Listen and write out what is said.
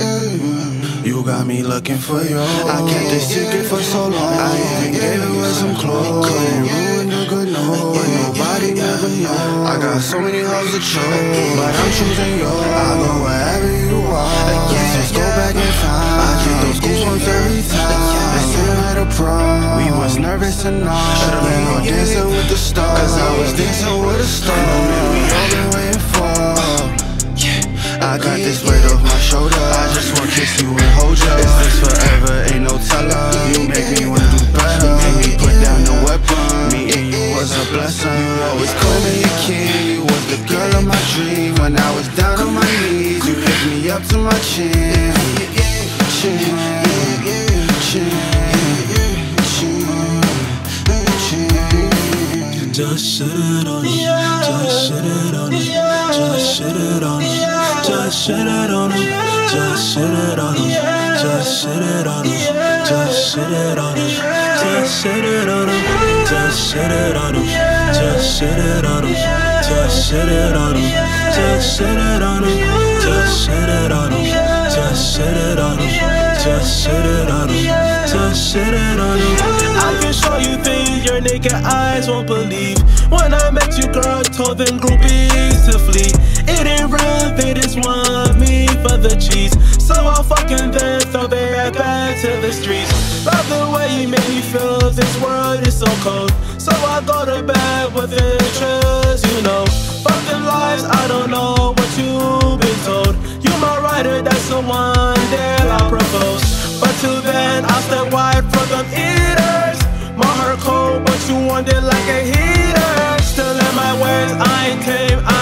You got me looking for you. I kept this secret for so long. I even gave it with some clothes. Couldn't ruin the good news, but nobody ever know. I got so many hoes to choose, but I'm choosing you. I go wherever you are. Let's just go back in time. I get those goosebumps every time. Let's at a prom. We was nervous enough. Should've been on dancing with the stars. Cause I was dancing with a star. I got this weight off my shoulder. I just wanna kiss you and hold you. Is this forever? Ain't no telling. You make me wanna do better. Make me put down the weapon. Me and you was a blessing. You always called me a king. You was the girl of my dream. When I was down on my knees, you picked me up to my chin. Chin, chin, chin, chin. Just shit it on him. Just shit it on him. Just shit it on him. Just shit it on him. Just shit it on him. Just shit it on him. Just shit it on him. Just shit it on him. Just shit it on him. Just shit it on him. Just shit it on him. Just shit it on him. Just shit it on him. Just shit it on him. I can show you things your naked eyes won't believe. When I met you, girl, told them groupies to flee. It they just want me for the cheese. So I'll fucking then throw their back to the streets. Love the way you make me feel, this world is so cold. So I go to bed with interest, you know. Fuck the lies, I don't know what you've been told. You my writer, that's the one that I propose. But till then, I'll stay wide from them eaters. My heart cold, but you want it like a heater. Still in my ways, I ain't tame, I